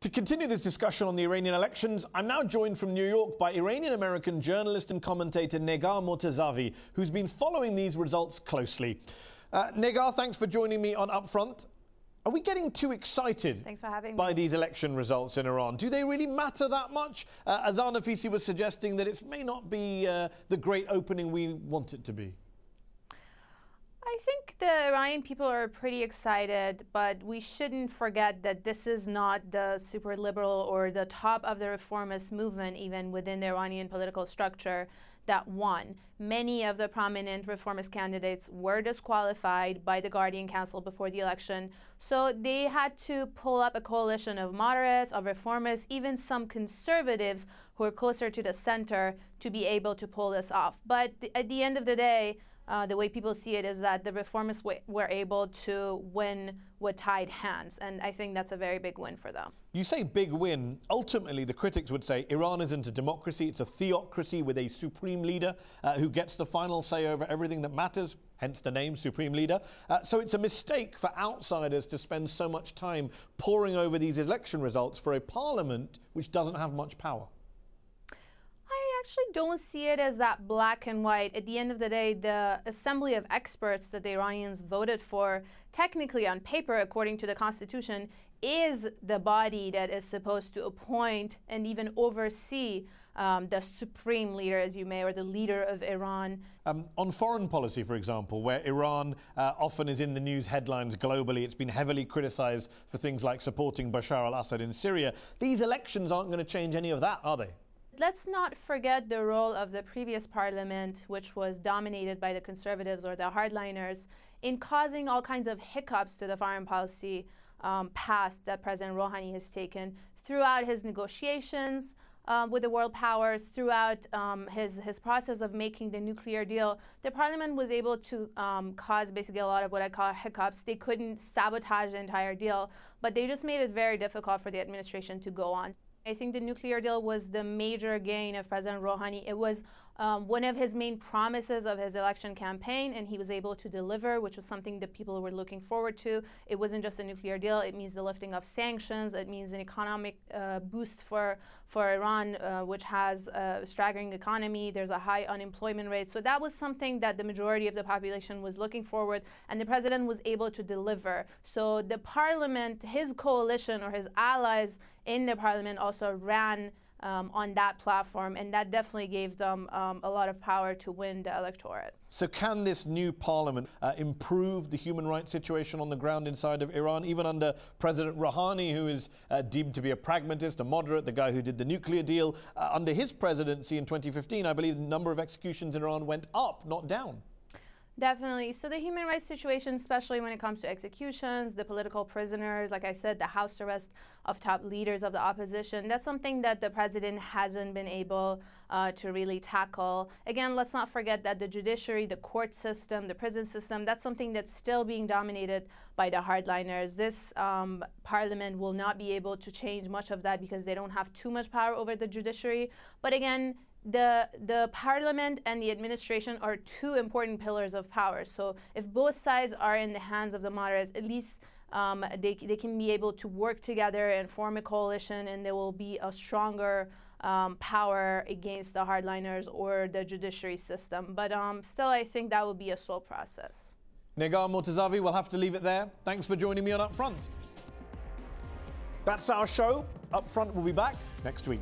To continue this discussion on the Iranian elections, I'm now joined from New York by Iranian American journalist and commentator Negar Mortazavi, who's been following these results closely. Uh, Negar, thanks for joining me on Upfront. Are we getting too excited Thanks for having by me. these election results in Iran? Do they really matter that much? Uh, Azar Nafisi was suggesting that it may not be uh, the great opening we want it to be. The Iranian people are pretty excited, but we shouldn't forget that this is not the super liberal or the top of the reformist movement, even within the Iranian political structure, that won. Many of the prominent reformist candidates were disqualified by the Guardian Council before the election. So they had to pull up a coalition of moderates, of reformists, even some conservatives who are closer to the center to be able to pull this off. But th- at the end of the day, uh, the way people see it is that the reformists were able to win with tied hands, and I think that's a very big win for them. You say big win. Ultimately, the critics would say Iran isn't a democracy, it's a theocracy with a supreme leader uh, who gets the final say over everything that matters, hence the name Supreme Leader. Uh, so it's a mistake for outsiders to spend so much time poring over these election results for a parliament which doesn't have much power. I actually don't see it as that black and white. At the end of the day, the assembly of experts that the Iranians voted for, technically on paper, according to the constitution, is the body that is supposed to appoint and even oversee um, the supreme leader, as you may, or the leader of Iran. Um, on foreign policy, for example, where Iran uh, often is in the news headlines globally, it's been heavily criticized for things like supporting Bashar al Assad in Syria. These elections aren't going to change any of that, are they? Let's not forget the role of the previous parliament, which was dominated by the conservatives or the hardliners, in causing all kinds of hiccups to the foreign policy um, path that President Rouhani has taken throughout his negotiations um, with the world powers, throughout um, his, his process of making the nuclear deal. The parliament was able to um, cause basically a lot of what I call hiccups. They couldn't sabotage the entire deal, but they just made it very difficult for the administration to go on. I think the nuclear deal was the major gain of President Rouhani. It was um, one of his main promises of his election campaign, and he was able to deliver, which was something that people were looking forward to. It wasn't just a nuclear deal; it means the lifting of sanctions. It means an economic uh, boost for for Iran, uh, which has a staggering economy. There's a high unemployment rate, so that was something that the majority of the population was looking forward, and the president was able to deliver. So the parliament, his coalition or his allies in the parliament, also ran um, on that platform, and that definitely gave them um, a lot of power to win the electorate. So, can this new parliament uh, improve the human rights situation on the ground inside of Iran, even under President Rouhani, who is uh, deemed to be a pragmatist, a moderate, the guy who did the nuclear deal? Uh, under his presidency in 2015, I believe the number of executions in Iran went up, not down. Definitely. So the human rights situation, especially when it comes to executions, the political prisoners, like I said, the house arrest of top leaders of the opposition, that's something that the president hasn't been able uh, to really tackle. Again, let's not forget that the judiciary, the court system, the prison system, that's something that's still being dominated by the hardliners. This um, parliament will not be able to change much of that because they don't have too much power over the judiciary. But again, the the parliament and the administration are two important pillars of power. So if both sides are in the hands of the moderates, at least um, they, they can be able to work together and form a coalition, and there will be a stronger um, power against the hardliners or the judiciary system. But um, still, I think that will be a slow process. Negar Mortazavi, we'll have to leave it there. Thanks for joining me on Upfront. That's our show. Upfront will be back next week.